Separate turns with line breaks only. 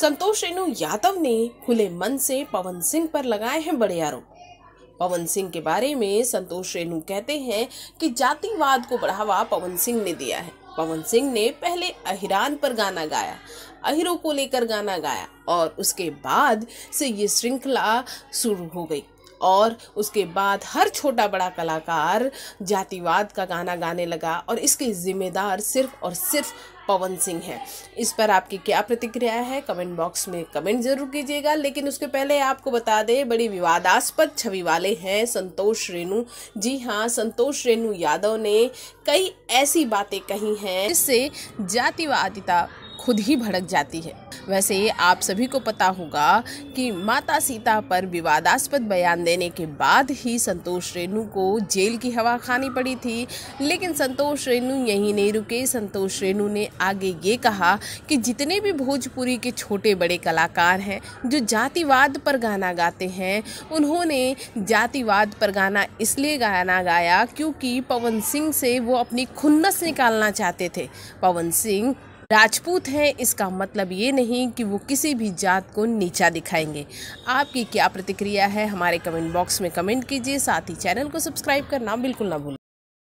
संतोष रेणु यादव ने खुले मन से पवन सिंह पर लगाए हैं बड़े आरोप। पवन सिंह के बारे में संतोष रेणु कहते हैं कि जातिवाद को बढ़ावा पवन सिंह ने दिया है। पवन सिंह ने पहले अहिरान पर गाना गाया, अहिरों को लेकर गाना गाया और उसके बाद से ये श्रृंखला शुरू हो गई। और उसके बाद हर छोटा बड़ा कलाकार जातिवाद का गाना गाने लगा और इसके जिम्मेदार सिर्फ़ और सिर्फ़ पवन सिंह है। इस पर आपकी क्या प्रतिक्रिया है? कमेंट बॉक्स में कमेंट ज़रूर कीजिएगा। लेकिन उसके पहले आपको बता दें, बड़ी विवादास्पद छवि वाले हैं संतोष रेणु। जी हाँ संतोष रेणु यादव ने कई ऐसी बातें कही हैं जिससे जातिवादिता खुद ही भड़क जाती है। वैसे आप सभी को पता होगा कि माता सीता पर विवादास्पद बयान देने के बाद ही संतोष रेणु को जेल की हवा खानी पड़ी थी। लेकिन संतोष रेणु यहीं नहीं रुके। संतोष रेणु ने आगे ये कहा कि जितने भी भोजपुरी के छोटे बड़े कलाकार हैं, जो जातिवाद पर गाना गाते हैं, उन्होंने जातिवाद पर गाना इसलिए गाना गाया क्योंकि पवन सिंह से वो अपनी खुन्नस निकालना चाहते थे। पवन सिंह राजपूत हैं, इसका मतलब ये नहीं कि वो किसी भी जात को नीचा दिखाएँगे। आपकी क्या प्रतिक्रिया है, हमारे कमेंट बॉक्स में कमेंट कीजिए, साथ ही चैनल को सब्सक्राइब करना बिल्कुल ना भूलें।